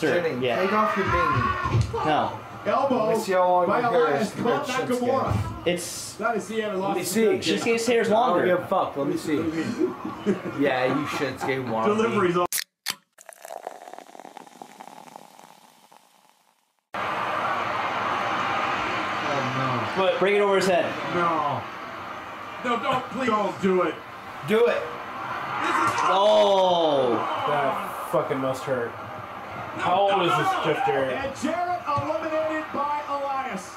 Sir, Jenny, yeah. take off your beanie. No. Elbow Let's see how long by Elias is compared caught to Shinsuke. Nakamura. It's. Glad to see lost Let me the see. connection. Shinsuke's hair's I don't give a fuck. Let me see. yeah, you should skate one. Deliveries on. Oh But Bring it over his head. No. No, don't, please. Don't do it. Do it. Oh. that fucking must hurt. How old is this shifter? And Jarrett eliminated by Elias.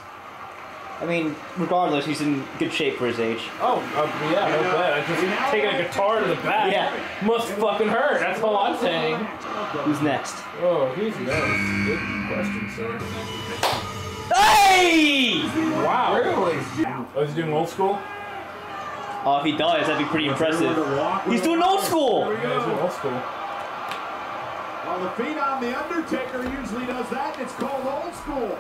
I mean, regardless, he's in good shape for his age. Oh, uh, yeah, no bad. I just taking a guitar to the back. Yeah. Must fucking hurt. That's all I'm saying. Who's next? Oh, who's next? Good question, sir. Hey! Wow. Really? Oh, is he doing old school? Oh, if he does, that'd be pretty impressive. He's doing old school. Yeah, he's doing old school. Well, the Phenom, The Undertaker, usually does that. It's called old school.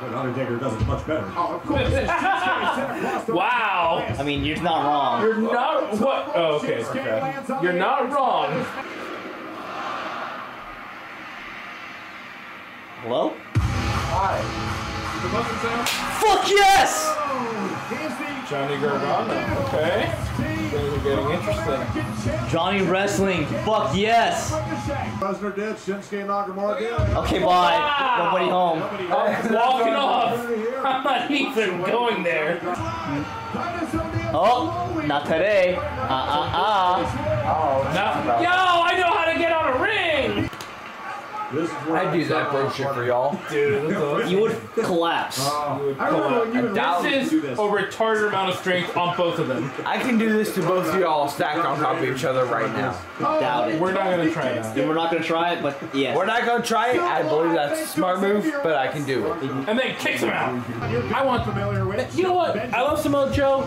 But Undertaker does it much better. Oh, of course. It's Shinsuke sent across Wow. I mean, you're not wrong. You're not what? Oh, okay. Okay. You're not wrong. Hello? Hi. The buzzer sound. Fuck yes! Oh, here's the Johnny Gargano. Okay. Things are getting interesting. Johnny Wrestling. Fuck yes! Lesnar did, Shinsuke Nakamura did. Okay, bye. Wow. Nobody home. I'm walking off. I'm not even going there. Oh, not today. Uh uh uh. Oh, Now, yo, I know how to get on a ring. This is where I do that bro shit for y'all. Dude, that's You would collapse. Oh, I remember when you and doubt Rick This is a retarded amount of strength on both of them. I can do this to both of y'all stacked on top of each other right now. Oh, doubt it. We're not gonna try that. And we're not gonna try it, but yes. We're not gonna try it. I believe that's a smart move, but I can do it. And then kicks him out. I want familiar with. It. You know what? I love Samoa Joe,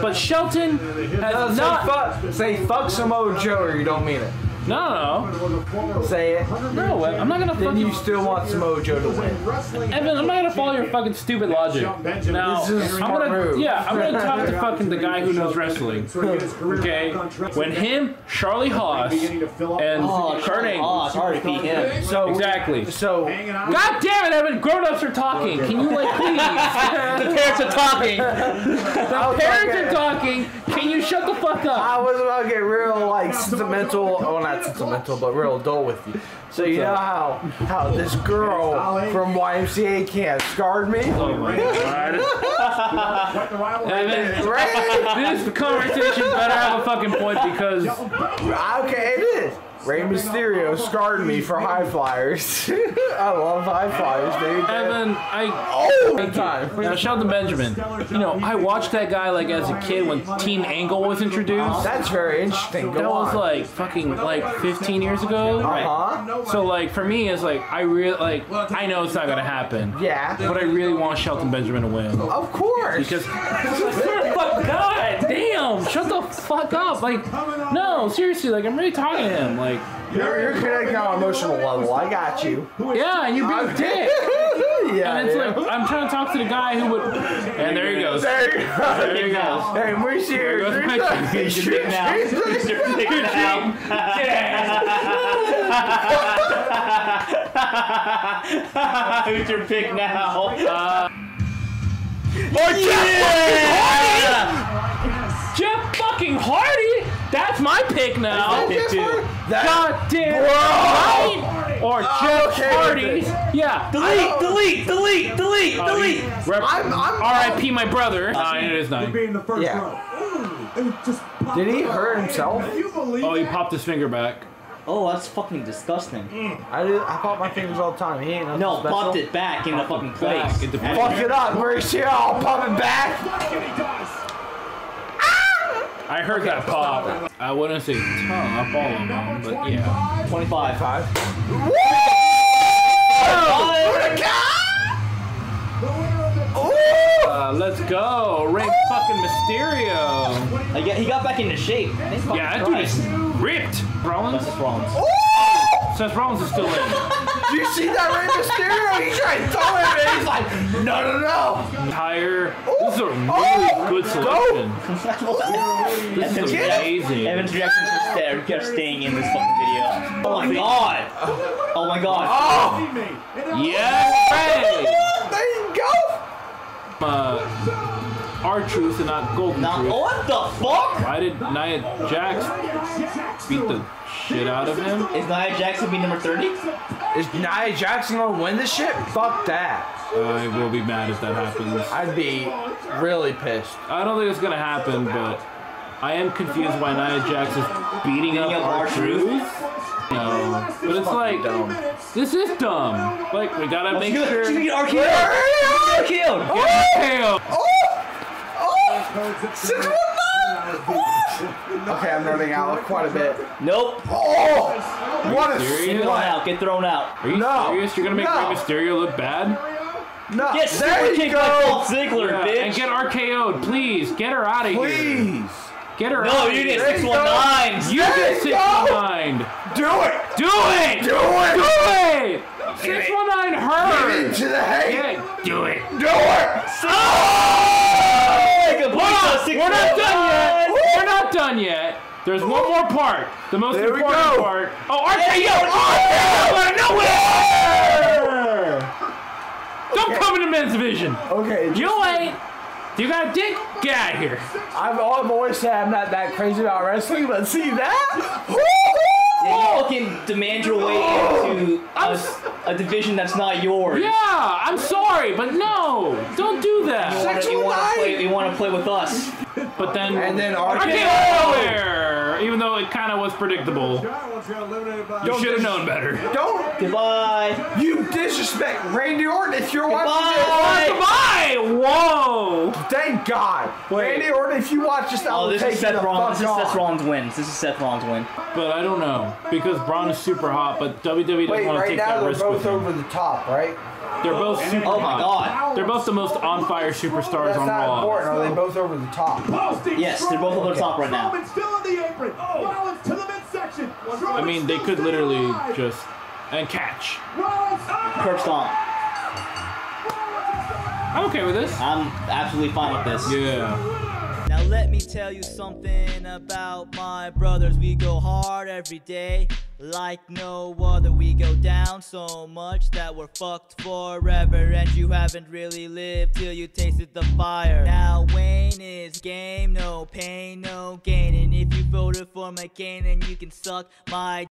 but Shelton No, has say not. fuck, say fuck Samoa Joe or you don't mean it. No, no, Say it. no. what? I'm not gonna Then fucking. you still want Samoa Joe to win. Evan, I'm not gonna follow your fucking stupid logic. Now, This is a I'm gonna, move. yeah, I'm gonna talk to fucking the guy who knows wrestling. Okay, when him, Charlie Haas, and Oh, Kurt Angle. Him. So Exactly. So God damn it, Evan! Grown-ups are talking. Can you like please? The parents are talking. the parents are talking. Can you shut the fuck up? I was about to get real like sentimental, oh not sentimental, but real dull with you. So you know how how this girl from YMCA camp scarred me, Oh my god. Evan, right? this conversation better have a fucking point because Okay, it is. Rey Mysterio scarred me for high flyers. I love high flyers, dude. Evan, I Oh, big time. now Shelton Benjamin. You know, I watched that guy like as a kid when Team Angle was introduced. That's very interesting. Go That was on. like fucking like 15 years ago. uh huh. So like for me, it's like I really like I know it's not gonna happen, Yeah. but I really want Shelton Benjamin to win. Of course. Because, fuck up. Like, no, seriously, like, I'm really talking to him. Like, you're, you're connecting on an emotional level. I got you. yeah, and you're being a dick. yeah. And it's dude. like, I'm trying to talk to the guy who would. And there he goes. There you go. There he goes. Hey, we're here. There goes my Who's your pick now? Who's your pick now? Who's your pick now? Uh, yeah! Pick now. pick too. God damn Bro. right. Or oh, Jeff okay with Hardy. Yeah. Delete, delete, delete, delete, Oh, delete. Rep- I'm, I'm, R.I.P. my brother. Nine, it is nine. Being the first Yeah. row. Ooh, it just popped Did he hurt himself? Can you believe Oh, he that? popped his finger back. Oh, that's fucking disgusting. Mm. I, do, I pop my fingers all the time. He ain't nothing No, special. popped it back in the fucking place. back Fuck it up, Mauricio. I'll pop it back. I heard that pop. I wouldn't say top all of them, but yeah. 25. Five. Uh, let's go, Rey fucking Mysterio. I get- he got back into shape. Yeah, that dude Christ. is ripped. Rollins. Seth Rollins. Seth Rollins is still in. Do you see that Rey Mysterio? He tried to throw him and he's like, no, no, no. Entire. Oh, this is a really Oh, good selection. Oh, this is Evan's amazing. Evan's reaction to stare kept staying in this fucking video. Oh my god! Oh my god. Oh! Teammate. And now- Yes, Ray! There you go! Uh, R-Truth and not golden Now, truth. what the fuck? Why did Nia Jax beat the shit out of him? Is Nia Jax be number 30? Is Nia Jax gonna win this shit? Fuck that. I will be mad if that happens. I'd be really pissed. I don't think it's gonna happen, but I am confused why Nia Jax is beating up up our R-Truth? No, but it's like dumb. this is dumb. Like we gotta make She's sure. gonna get RKO'd. She's oh! gonna get Damn. Oh! Six one nine! Okay, I'm nerding out quite a bit. Nope. Oh! What a serious? Get thrown out. Get thrown out. Are you No. serious? You're gonna make No. Rey Mysterio look bad? No, Get there super you kicked by go! Dolph Ziggler, Yeah, bitch. and get RKO'd, please. Get her out of here. Please! Get her no, out. you of get here. There you 619. You There get you six go. one nine. Do it! Do it. Do it! Do it. Six one nine Get into the hate! Yeah, do it. Do it! Like a Hold on, six we're not done yet. one. We're not done yet. There's one more part. The most There we important go. part. Oh, RKO! Yeah, RKO out of nowhere! Don't come into men's division. Okay, You ain't. You got a dick? Get out of here. I've, I've always said I'm not that crazy about wrestling, but see that? Yeah, you fucking demand your way into I'm a, s- a division that's not yours. Yeah, I'm sorry, but no, don't do that. wanna, you wanna play, you wanna play with us. But then, And then RKO RKO. out of nowhere, even though it kind of was predictable. Giant ones got eliminated by- You should have known better. Don't Goodbye. you disrespect Randy Orton if you're watching Goodbye. Goodbye. Whoa. Thank God. Wait. Randy Orton, if you watch this, I Oh, will this take is you Seth the Rollins. This is fuck Seth off. Rollins wins. This is Seth Rollins win. But I don't know because Braun is super hot, but WWE doesn't Wait, want to right take now that they're risk both over the top, right? They're both oh super Oh my god. They're both the most on fire superstars That's on not Raw. important. Are they both over the top? Posting Yes, they're both over the top right now. Strowman still on the apron. Oh. Rollins to the midsection. I mean, they could literally just and catch. Rollins. Curb stomp. I'm okay with this. I'm absolutely fine with this. Yeah. Now let me tell you something about my brothers. We go hard every day, like no other. We go down so much that we're fucked forever. And you haven't really lived till you tasted the fire. Now Wayne is game, no pain, no gain. And if you voted for McCain, then you can suck my